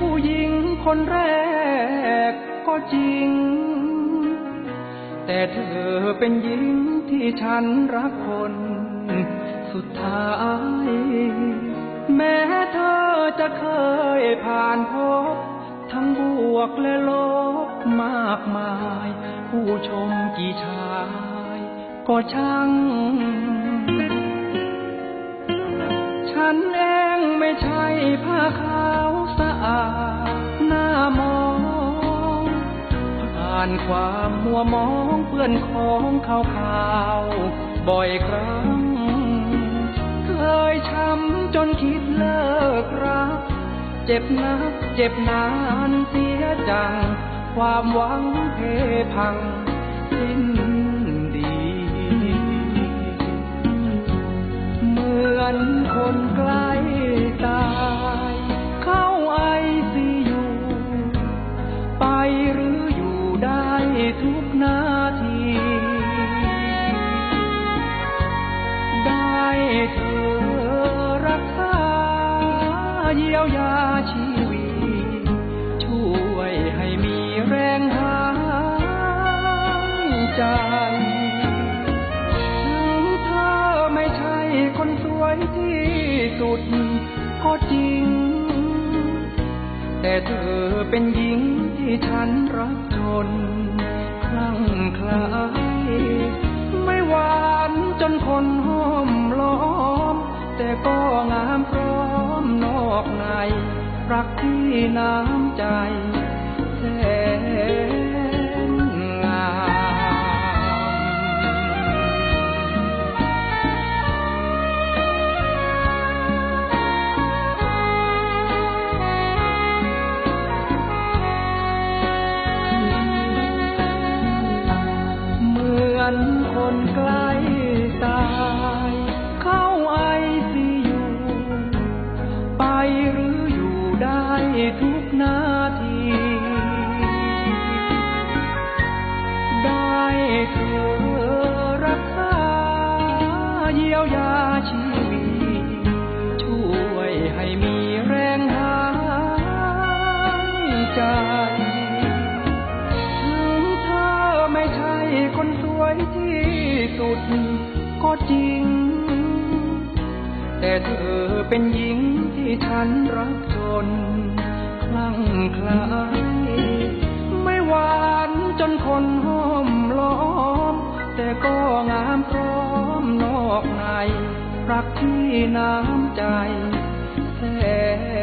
ผู้หญิงคนแรกก็จริง แต่เธอเป็นหญิงที่ฉันรักคน สุดท้าย แม้เธอจะเคยผ่านพบ ทั้งบวกและลบมากมาย ผู้ชมกี่ชาย ก็ช่างฉันเองไม่ใช่ผ้าขาวสะอาานความมัวมองเพื่อนของขาวขาวบ่อยครั้ง เคยช้ำจนคิดเลิกรัก เจ็บนักเจ็บนานเสียจัง ความหวังเพพังสิ้น สุดก็จริง แต่เธอเป็นหญิงที่ฉันรักจนคลั่งคล้ายไม่หวานจนคนห้อมล้อม แต่ก็งามพร้อมนอกใน รักที่น้ำใจแส ทุกนาที ได้เธอรักษาเยียวยาชีวิต ช่วยให้มีแรงหายใจถึงเธอไม่ใช่คนสวยที่สุดก็จริง แต่เธอเป็นหญิงที่ฉันรักจน คลายไม่หวานจนคนห้อมล้อม แต่ก็งามพร้อมนอกใน รักที่น้ำใจแท้